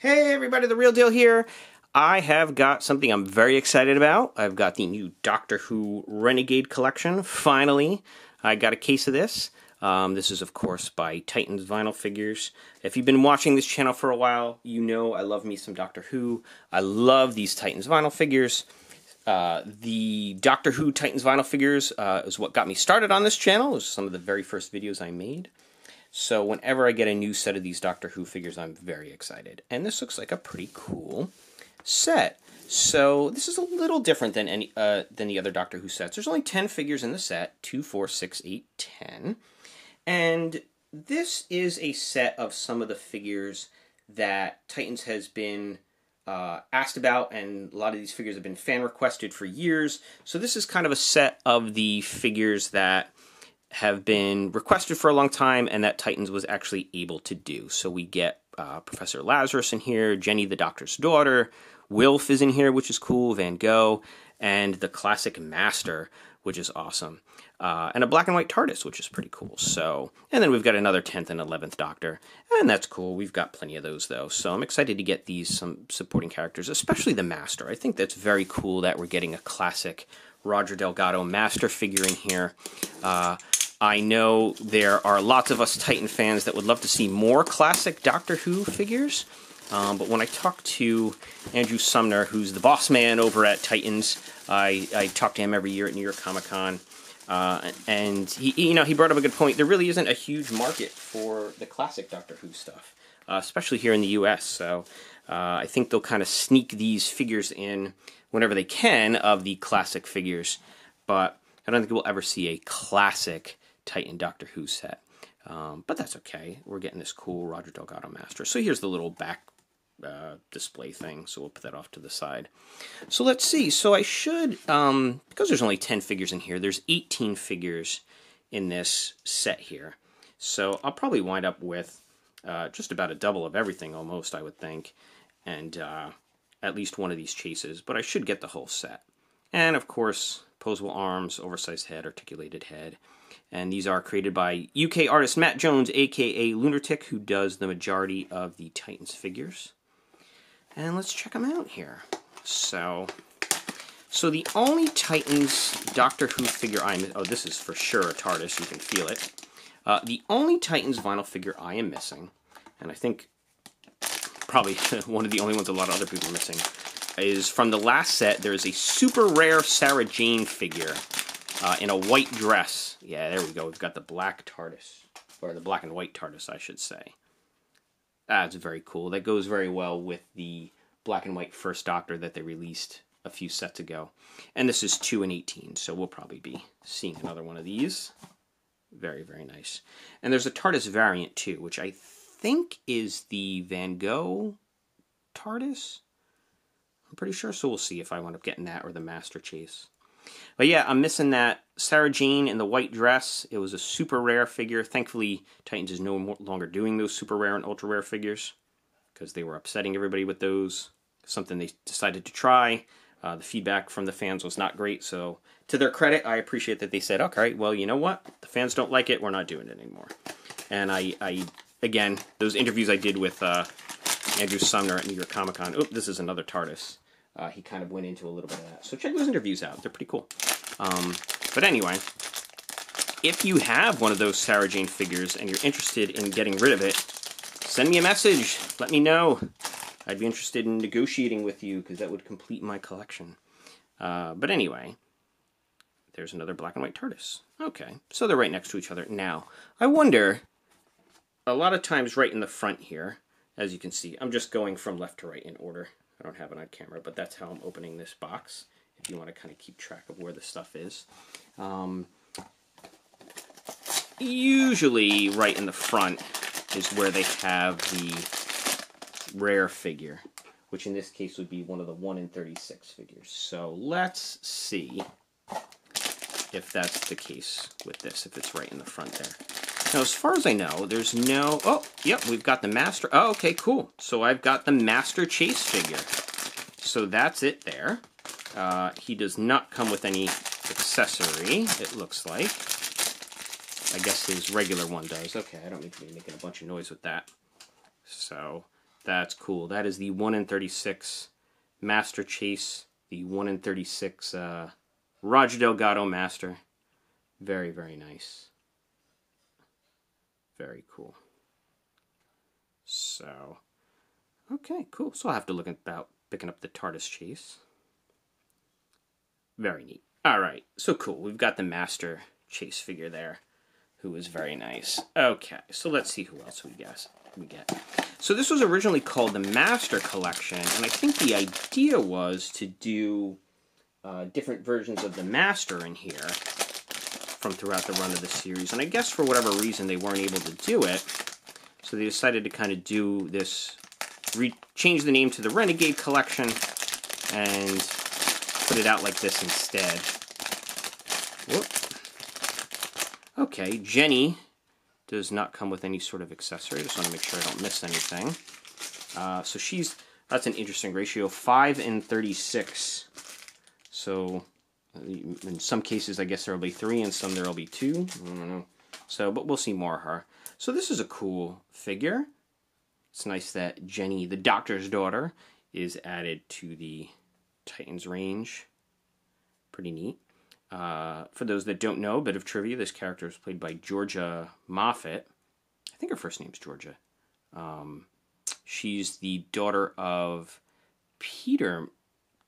Hey everybody, the real deal here. I have got something I'm very excited about. I've got the new Doctor Who Renegade collection. Finally, I got a case of this. Um, this is, of course, by Titans Vinyl Figures. If you've been watching this channel for a while, you know I love me some Doctor Who. I love these Titans Vinyl figures. Uh, the Doctor Who Titans Vinyl figures uh, is what got me started on this channel. It was some of the very first videos I made. So whenever I get a new set of these Doctor Who figures, I'm very excited. And this looks like a pretty cool set. So this is a little different than any uh, than the other Doctor Who sets. There's only 10 figures in the set, 2, 4, 6, 8, 10. And this is a set of some of the figures that Titans has been uh, asked about, and a lot of these figures have been fan requested for years. So this is kind of a set of the figures that have been requested for a long time and that Titans was actually able to do. So we get uh, Professor Lazarus in here, Jenny the Doctor's daughter, Wilf is in here, which is cool, Van Gogh, and the classic Master, which is awesome. Uh, and a black and white TARDIS, which is pretty cool. So, and then we've got another 10th and 11th Doctor, and that's cool. We've got plenty of those though. So I'm excited to get these some supporting characters, especially the Master. I think that's very cool that we're getting a classic Roger Delgado Master figure in here. Uh, I know there are lots of us Titan fans that would love to see more classic Doctor Who figures. Um, but when I talked to Andrew Sumner, who's the boss man over at Titans, I, I talk to him every year at New York Comic Con, uh, and he, you know, he brought up a good point. There really isn't a huge market for the classic Doctor Who stuff, uh, especially here in the U.S. So uh, I think they'll kind of sneak these figures in whenever they can of the classic figures, but I don't think we'll ever see a classic Titan Doctor Who set. Um, but that's okay. We're getting this cool Roger Delgado Master. So here's the little back uh, display thing, so we'll put that off to the side. So let's see. So I should, um, because there's only 10 figures in here, there's 18 figures in this set here. So I'll probably wind up with uh, just about a double of everything almost, I would think, and uh, at least one of these chases, but I should get the whole set. And of course, posable arms, oversized head, articulated head, and these are created by UK artist Matt Jones, aka Lunatic, who does the majority of the Titans figures. And let's check them out here. So, so the only Titans Doctor Who figure I'm oh this is for sure a TARDIS, you can feel it. Uh, the only Titans vinyl figure I am missing, and I think probably one of the only ones a lot of other people are missing, is from the last set. There is a super rare Sarah Jane figure uh, in a white dress. Yeah, there we go. We've got the black TARDIS, or the black and white TARDIS, I should say. That's very cool. That goes very well with the black and white First Doctor that they released a few sets ago. And this is 2 and 18, so we'll probably be seeing another one of these. Very, very nice. And there's a TARDIS variant too, which I think is the Van Gogh TARDIS. I'm pretty sure, so we'll see if I wind up getting that or the Master Chase. But yeah, I'm missing that Sarah Jane in the white dress. It was a super rare figure. Thankfully, Titans is no longer doing those super rare and ultra rare figures because they were upsetting everybody with those. Something they decided to try. Uh, the feedback from the fans was not great, so to their credit, I appreciate that they said, "Okay, well, you know what? The fans don't like it. We're not doing it anymore." And I, I again, those interviews I did with uh, Andrew Sumner at New York Comic Con. Oh, this is another TARDIS uh, he kind of went into a little bit of that. So check those interviews out; they're pretty cool. Um, but anyway, if you have one of those Sarah Jane figures and you're interested in getting rid of it, send me a message. Let me know. I'd be interested in negotiating with you because that would complete my collection. Uh, but anyway, there's another black and white TARDIS. Okay, so they're right next to each other. Now, I wonder, a lot of times right in the front here, as you can see, I'm just going from left to right in order. I don't have it on camera, but that's how I'm opening this box, if you want to kind of keep track of where the stuff is. Um, usually right in the front is where they have the rare figure, which in this case would be one of the 1 in 36 figures. So let's see if that's the case with this, if it's right in the front there. Now, as far as I know, there's no... Oh, yep, we've got the Master... Oh, okay, cool. So I've got the Master Chase figure. So that's it there. Uh, he does not come with any accessory, it looks like. I guess his regular one does. Okay, I don't need to be making a bunch of noise with that. So That's cool. That is the 1 in 36 Master Chase, the 1 in 36 uh, Roger Delgado Master. Very, very nice. Very cool. So, okay, cool. So I'll have to look about picking up the TARDIS Chase. Very neat. All right, so cool. We've got the Master Chase figure there, who is very nice. Okay, so let's see who else we guess we get. So this was originally called the Master Collection, and I think the idea was to do uh, different versions of the Master in here from throughout the run of the series. And I guess for whatever reason they weren't able to do it, so they decided to kind of do this, re change the name to the Renegade Collection, and put it out like this instead. Whoop. Okay, Jenny does not come with any sort of accessory. I just want to make sure I don't miss anything. Uh, so she's, that's an interesting ratio, 5 and 36. So in some cases, I guess there will be 3, and some there will be 2. I don't know. So, but we'll see more of her. So this is a cool figure. It's nice that Jenny, the doctor's daughter, is added to the Titans range. Pretty neat. Uh, for those that don't know, a bit of trivia, this character is played by Georgia Moffett. I think her first name's Georgia. Um, she's the daughter of Peter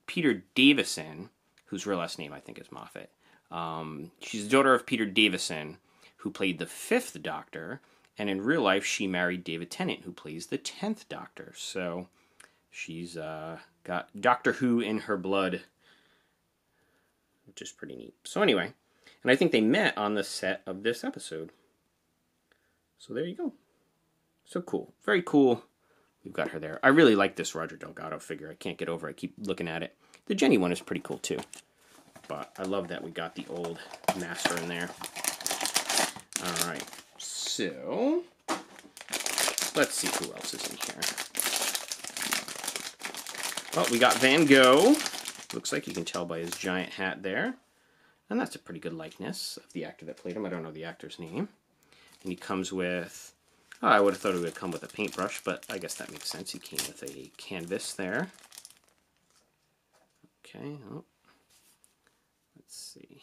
Peter Davison, whose real last name I think is Moffett. Um, she's the daughter of Peter Davison, who played the fifth Doctor, and in real life she married David Tennant, who plays the tenth Doctor. So she's uh, got Doctor Who in her blood which is pretty neat. So anyway, and I think they met on the set of this episode. So there you go. So cool. Very cool. We've got her there. I really like this Roger Delgado figure. I can't get over it. I keep looking at it. The Jenny one is pretty cool too. But I love that we got the old master in there. Alright. So let's see who else is in here. Well, we got Van Gogh. Looks like you can tell by his giant hat there. And that's a pretty good likeness of the actor that played him. I don't know the actor's name. And he comes with, oh, I would have thought he would come with a paintbrush, but I guess that makes sense. He came with a canvas there. Okay, oh. let's see.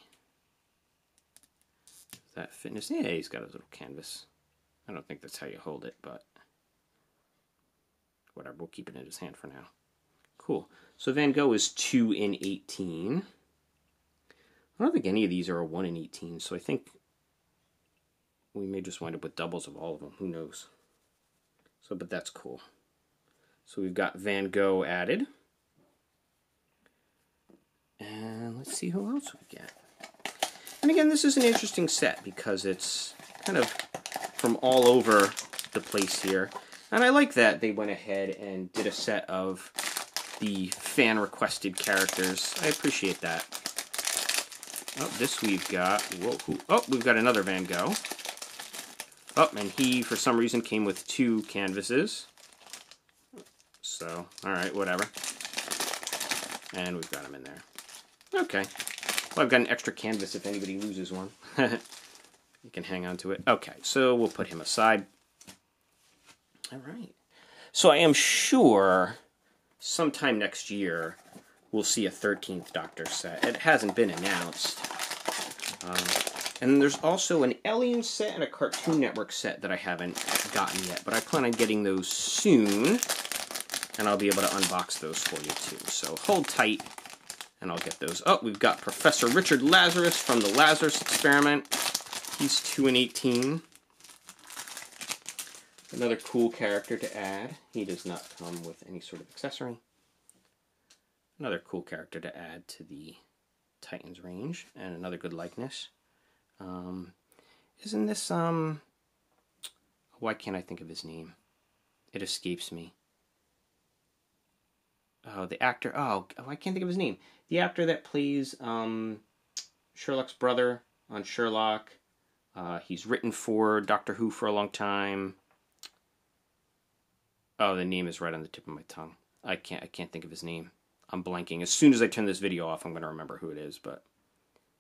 Is that fitness? Yeah, he's got a little canvas. I don't think that's how you hold it, but whatever, we'll keep it in his hand for now. Cool. So Van Gogh is 2 in 18. I don't think any of these are a 1 in 18, so I think we may just wind up with doubles of all of them. Who knows? So, but that's cool. So we've got Van Gogh added. And let's see who else we get. And again, this is an interesting set because it's kind of from all over the place here. And I like that they went ahead and did a set of the fan requested characters. I appreciate that. Oh, this we've got. Whoa, who, oh, we've got another Van Gogh. Oh, and he, for some reason, came with two canvases. So, alright, whatever. And we've got him in there. Okay. Well, I've got an extra canvas if anybody loses one. you can hang on to it. Okay, so we'll put him aside. Alright. So I am sure sometime next year we'll see a 13th Doctor set. It hasn't been announced. Um, and there's also an Alien set and a Cartoon Network set that I haven't gotten yet, but I plan on getting those soon, and I'll be able to unbox those for you too. So hold tight, and I'll get those. Oh, we've got Professor Richard Lazarus from the Lazarus Experiment. He's 2 and 18. Another cool character to add. He does not come with any sort of accessory. Another cool character to add to the Titans range, and another good likeness. Um, isn't this, um, why can't I think of his name? It escapes me. Oh, the actor, oh, oh I can't think of his name. The actor that plays, um, Sherlock's brother on Sherlock. Uh, he's written for Doctor Who for a long time. Oh, the name is right on the tip of my tongue. I can't I can't think of his name. I'm blanking. As soon as I turn this video off, I'm going to remember who it is, but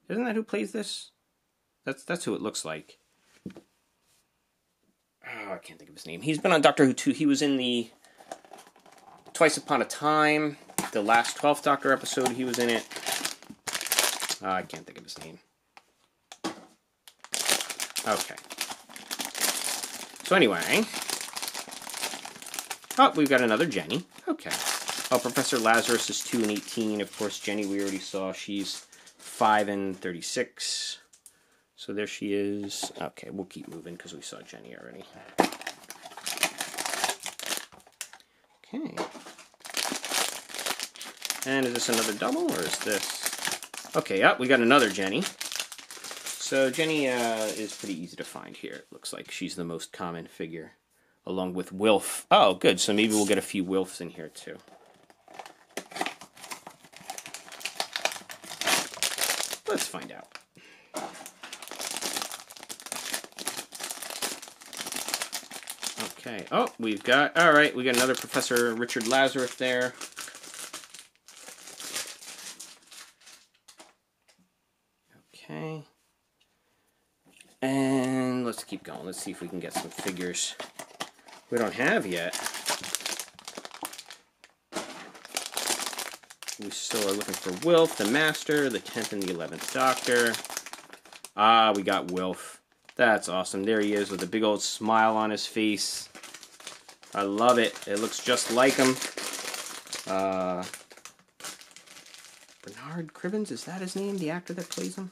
isn't that who plays this? That's that's who it looks like. Oh, I can't think of his name. He's been on Doctor Who too. He was in the Twice Upon a Time, the last 12th Doctor episode, he was in it. Uh, I can't think of his name. Okay. So anyway, oh, we've got another Jenny. Okay. Oh, Professor Lazarus is 2 and 18. Of course, Jenny we already saw. She's 5 and 36. So there she is. Okay, we'll keep moving because we saw Jenny already. Okay. And is this another double, or is this... Okay, yeah, we got another Jenny. So Jenny uh, is pretty easy to find here. It looks like she's the most common figure, along with Wilf. Oh, good. So maybe we'll get a few Wilfs in here, too. Let's find out. Okay. Oh, we've got... All right, we got another Professor Richard Lazarus there. Okay. And let's keep going. Let's see if we can get some figures we don't have yet. We still are looking for Wilf, the Master, the 10th and the 11th Doctor. Ah, we got Wilf. That's awesome. There he is with a big old smile on his face. I love it. It looks just like him. Uh, Bernard Cribbins, is that his name? The actor that plays him?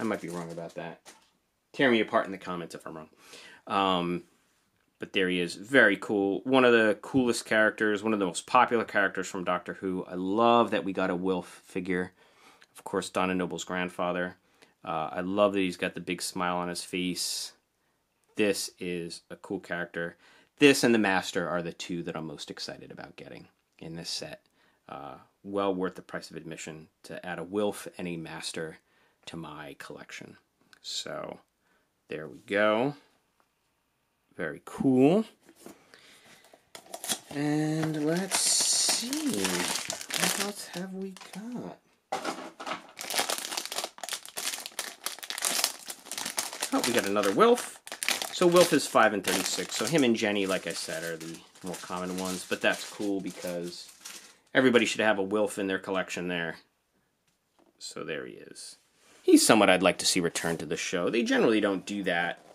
I might be wrong about that. Tear me apart in the comments if I'm wrong. Um, but there he is. Very cool. One of the coolest characters, one of the most popular characters from Doctor Who. I love that we got a Wilf figure. Of course, Donna Noble's grandfather. Uh, I love that he's got the big smile on his face. This is a cool character. This and the Master are the two that I'm most excited about getting in this set. Uh, well worth the price of admission to add a Wilf and a Master to my collection. So, there we go. Very cool. And let's see. What else have we got? Oh, we got another Wilf. So Wilf is 5 and 36. So him and Jenny, like I said, are the more common ones. But that's cool because everybody should have a Wilf in their collection there. So there he is. He's someone I'd like to see return to the show. They generally don't do that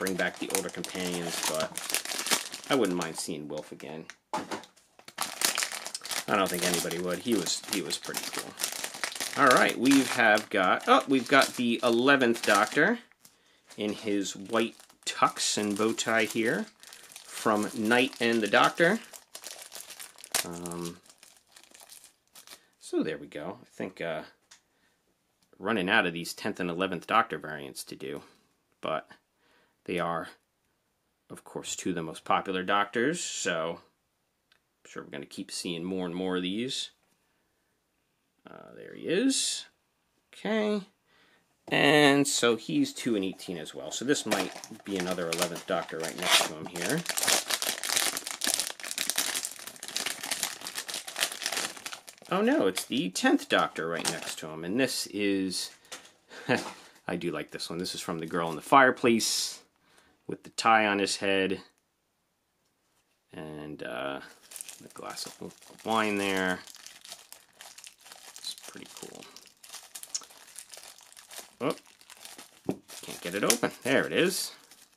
bring back the older companions, but I wouldn't mind seeing Wilf again. I don't think anybody would. He was he was pretty cool. All right, we have got oh we've got the eleventh Doctor in his white tux and bow tie here from Night and the Doctor. Um, so there we go. I think uh, running out of these 10th and 11th Doctor variants to do, but they are, of course, two of the most popular doctors, so I'm sure we're going to keep seeing more and more of these. Uh, there he is. Okay. And so he's 2 and 18 as well. So this might be another 11th Doctor right next to him here. Oh no, it's the 10th Doctor right next to him. And this is... I do like this one. This is from The Girl in the Fireplace with the tie on his head and uh, a glass of wine there. It's pretty cool. Oh, can't get it open. There it is.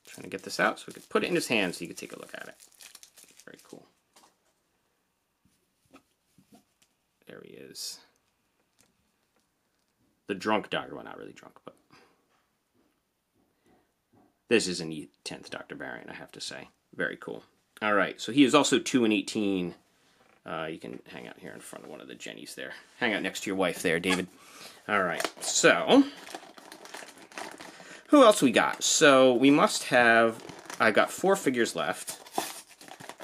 I'm trying to get this out so we could put it in his hand so you could take a look at it. Very cool. There he is. The drunk doctor. Well, not really drunk, but this is an 10th Dr. variant, I have to say. Very cool. All right, so he is also 2 and 18. Uh, you can hang out here in front of one of the Jennies there. Hang out next to your wife there, David. All right, so who else we got? So we must have. I've got four figures left.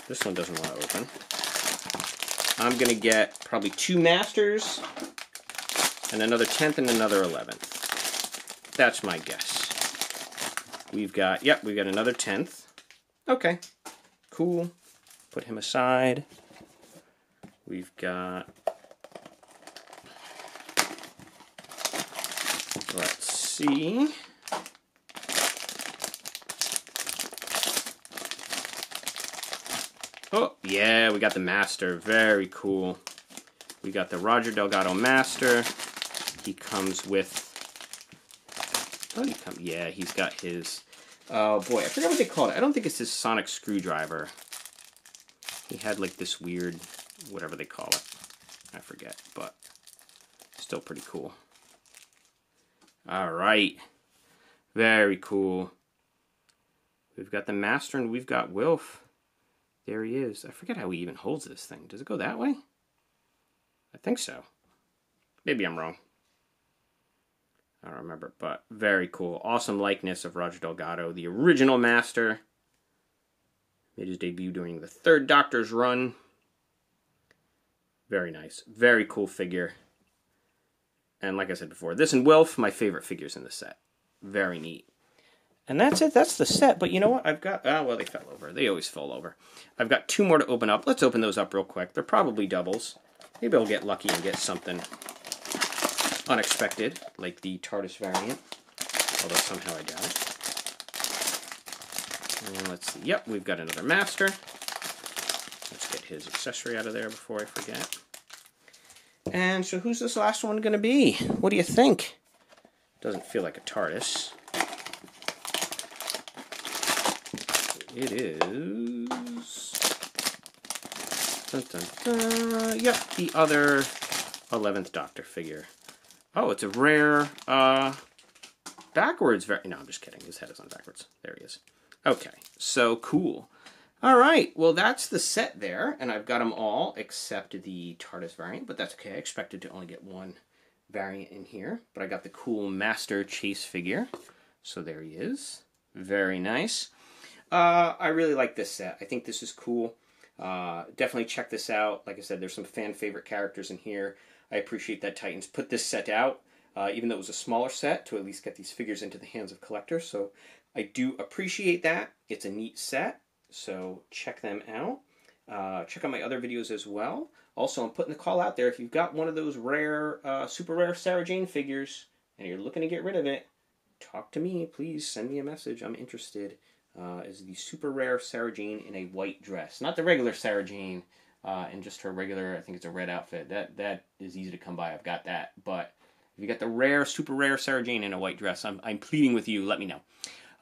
This one doesn't want to open. I'm gonna get probably two masters and another 10th and another 11th. That's my guess. We've got, yep, we've got another 10th. Okay, cool. Put him aside. We've got, let's see. Oh, yeah, we got the Master. Very cool. We got the Roger Delgado Master. He comes with... Oh, he come? Yeah, he's got his... Oh, boy, I forgot what they called it. I don't think it's his sonic screwdriver. He had, like, this weird... whatever they call it. I forget, but still pretty cool. All right. Very cool. We've got the Master and we've got Wilf. There he is. I forget how he even holds this thing. Does it go that way? I think so. Maybe I'm wrong. I don't remember, but very cool. Awesome likeness of Roger Delgado, the original Master. Made his debut during the third Doctor's run. Very nice. Very cool figure. And like I said before, this and Wilf, my favorite figures in the set. Very neat. And that's it. That's the set. But you know what? I've got... Ah, well, they fell over. They always fall over. I've got two more to open up. Let's open those up real quick. They're probably doubles. Maybe I'll get lucky and get something unexpected, like the TARDIS variant. Although somehow I doubt it. And let's see. Yep, we've got another Master. Let's get his accessory out of there before I forget. And so who's this last one going to be? What do you think? Doesn't feel like a TARDIS. It is... Dun, dun, dun. Yep, the other 11th Doctor figure. Oh, it's a rare, uh, backwards... Very No, I'm just kidding. His head is on backwards. There he is. Okay, so cool. All right, well, that's the set there, and I've got them all except the TARDIS variant, but that's okay. I expected to only get one variant in here, but I got the cool Master Chase figure. So there he is. Very nice. Uh, I really like this set. I think this is cool. Uh, definitely check this out. Like I said, there's some fan favorite characters in here. I appreciate that Titans put this set out, uh, even though it was a smaller set, to at least get these figures into the hands of collectors. So I do appreciate that. It's a neat set. So check them out. Uh, check out my other videos as well. Also, I'm putting the call out there. If you've got one of those rare, uh, super rare Sarah Jane figures and you're looking to get rid of it, talk to me. Please send me a message. I'm interested. Uh, is the super rare Sarah Jane in a white dress. Not the regular Sarah Jane uh, in just her regular, I think it's a red outfit. That That is easy to come by. I've got that. But if you got the rare, super rare Sarah Jane in a white dress, I'm, I'm pleading with you. Let me know.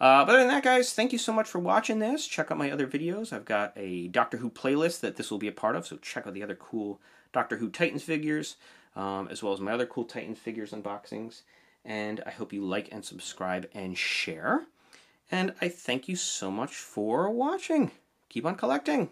Uh, but other than that, guys, thank you so much for watching this. Check out my other videos. I've got a Doctor Who playlist that this will be a part of, so check out the other cool Doctor Who Titans figures, um, as well as my other cool Titans figures unboxings. And I hope you like and subscribe and share. And I thank you so much for watching. Keep on collecting.